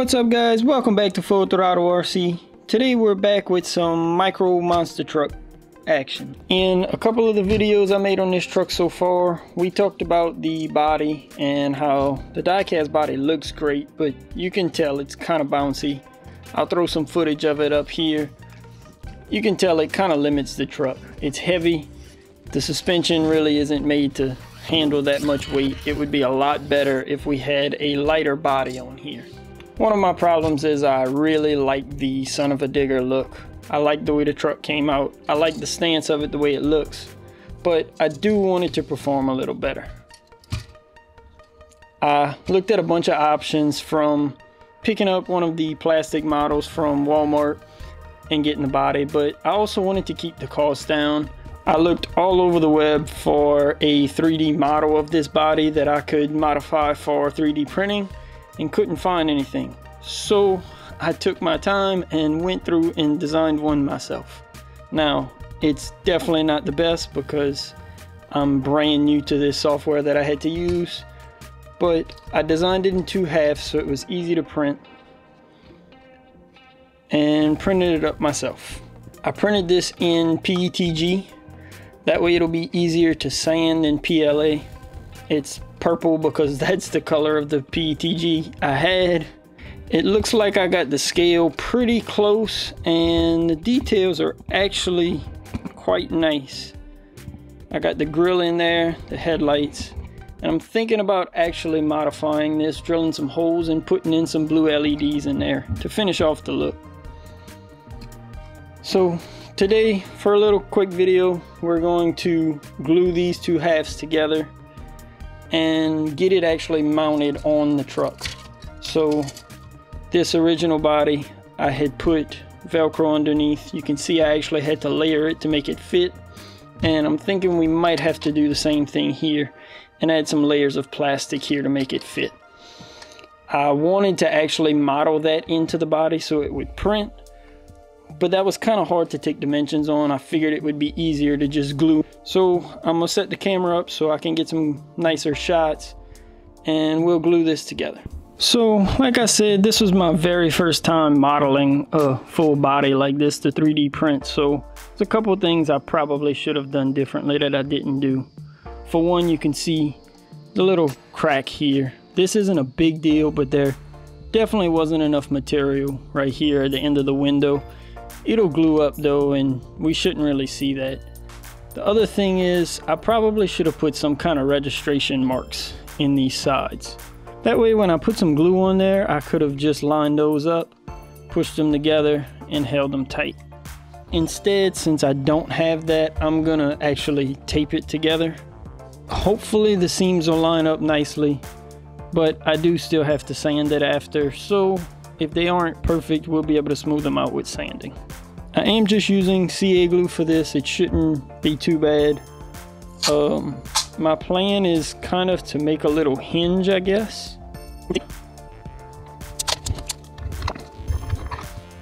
What's up guys, welcome back to Full Throttle RC. Today we're back with some micro monster truck action. In a couple of the videos I made on this truck so far, we talked about the body and how the diecast body looks great, but you can tell it's kind of bouncy. I'll throw some footage of it up here. You can tell it kind of limits the truck. It's heavy. The suspension really isn't made to handle that much weight. It would be a lot better if we had a lighter body on here. One of my problems is I really like the Son-uva Digger look. I like the way the truck came out. I like the stance of it, the way it looks. But I do want it to perform a little better. I looked at a bunch of options from picking up one of the plastic models from Walmart and getting the body, but I also wanted to keep the cost down. I looked all over the web for a 3D model of this body that I could modify for 3D printing and couldn't find anything. So I took my time and went through and designed one myself. Now, it's definitely not the best because I'm brand new to this software that I had to use, but I designed it in two halves so it was easy to print and printed it up myself. I printed this in PETG, that way it'll be easier to sand in PLA. It's purple because that's the color of the PETG I had. It looks like I got the scale pretty close and the details are actually quite nice. I got the grill in there, the headlights, and I'm thinking about actually modifying this, drilling some holes and putting in some blue LEDs in there to finish off the look. So today, for a little quick video, we're going to glue these two halves together and get it actually mounted on the truck. So this original body, I had put Velcro underneath. You can see I actually had to layer it to make it fit. And I'm thinking we might have to do the same thing here and add some layers of plastic here to make it fit. I wanted to actually model that into the body so it would print, but that was kind of hard to take dimensions on. I figured it would be easier to just glue. So I'm gonna set the camera up so I can get some nicer shots and we'll glue this together. So like I said, this was my very first time modeling a full body like this, the 3D print. So there's a couple things I probably should have done differently that I didn't do. For one, you can see the little crack here. This isn't a big deal, but there definitely wasn't enough material right here at the end of the window. It'll glue up though, and we shouldn't really see that. The other thing is, I probably should have put some kind of registration marks in these sides. That way when I put some glue on there, I could have just lined those up, pushed them together, and held them tight. Instead, since I don't have that, I'm gonna actually tape it together. Hopefully the seams will line up nicely, but I do still have to sand it after, so if they aren't perfect, we'll be able to smooth them out with sanding. I am just using CA glue for this. It shouldn't be too bad. Um, my plan is kind of to make a little hinge, I guess.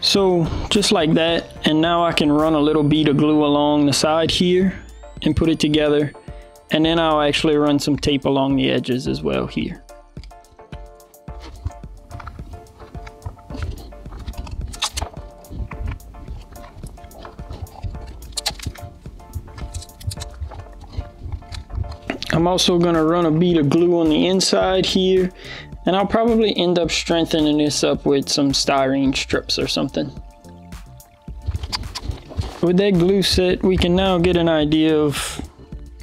So just like that, and now I can run a little bead of glue along the side here and put it together. And then I'll actually run some tape along the edges as well here. I'm also going to run a bead of glue on the inside here and I'll probably end up strengthening this up with some styrene strips or something. With that glue set we can now get an idea of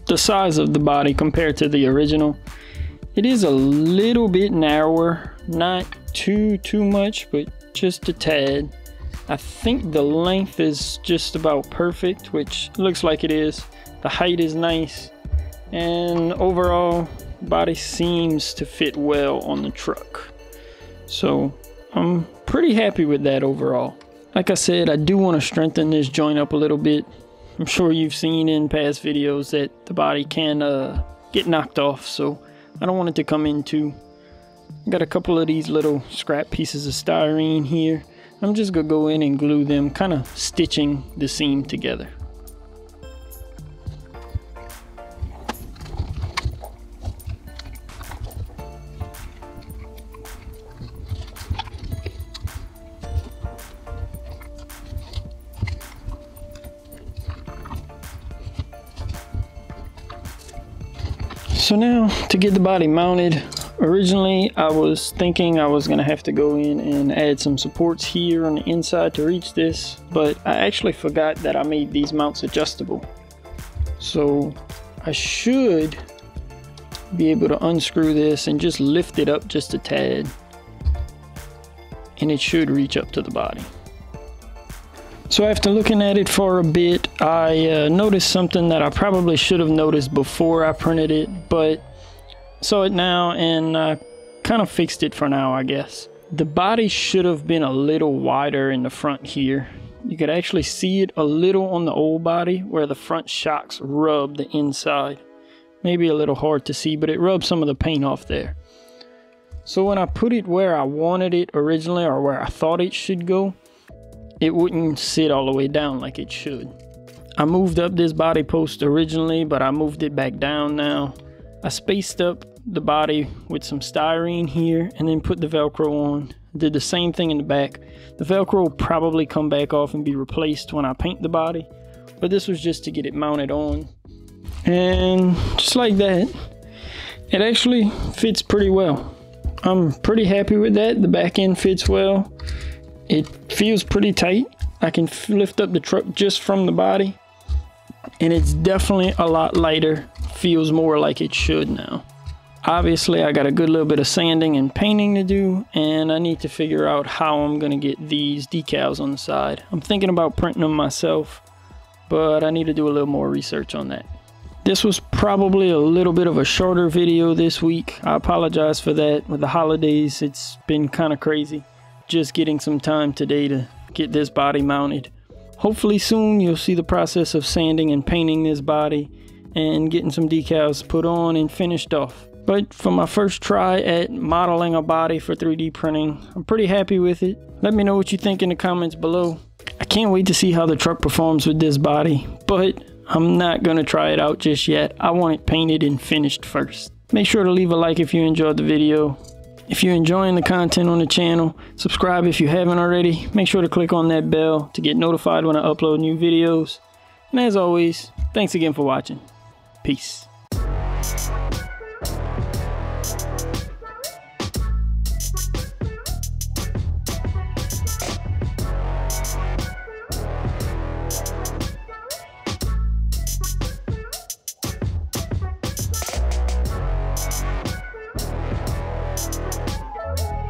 the size of the body compared to the original. It is a little bit narrower, not too too much but just a tad. I think the length is just about perfect which looks like it is. The height is nice and overall body seems to fit well on the truck. So I'm pretty happy with that overall. Like I said I do want to strengthen this joint up a little bit. I'm sure you've seen in past videos that the body can uh, get knocked off so I don't want it to come in two. Got a couple of these little scrap pieces of styrene here. I'm just gonna go in and glue them kind of stitching the seam together So now to get the body mounted, originally I was thinking I was gonna have to go in and add some supports here on the inside to reach this, but I actually forgot that I made these mounts adjustable. So I should be able to unscrew this and just lift it up just a tad and it should reach up to the body. So after looking at it for a bit, I uh, noticed something that I probably should have noticed before I printed it, but saw it now and uh, kind of fixed it for now, I guess. The body should have been a little wider in the front here. You could actually see it a little on the old body where the front shocks rub the inside. Maybe a little hard to see, but it rubs some of the paint off there. So when I put it where I wanted it originally or where I thought it should go, it wouldn't sit all the way down like it should. I moved up this body post originally, but I moved it back down now. I spaced up the body with some styrene here and then put the Velcro on. Did the same thing in the back. The Velcro will probably come back off and be replaced when I paint the body, but this was just to get it mounted on. And just like that, it actually fits pretty well. I'm pretty happy with that. The back end fits well. It feels pretty tight. I can lift up the truck just from the body and it's definitely a lot lighter. Feels more like it should now. Obviously, I got a good little bit of sanding and painting to do, and I need to figure out how I'm gonna get these decals on the side. I'm thinking about printing them myself, but I need to do a little more research on that. This was probably a little bit of a shorter video this week. I apologize for that. With the holidays, it's been kind of crazy just getting some time today to get this body mounted. Hopefully soon you'll see the process of sanding and painting this body and getting some decals put on and finished off. But for my first try at modeling a body for 3D printing, I'm pretty happy with it. Let me know what you think in the comments below. I can't wait to see how the truck performs with this body, but I'm not going to try it out just yet. I want it painted and finished first. Make sure to leave a like if you enjoyed the video. If you're enjoying the content on the channel, subscribe if you haven't already. Make sure to click on that bell to get notified when I upload new videos. And as always, thanks again for watching. Peace.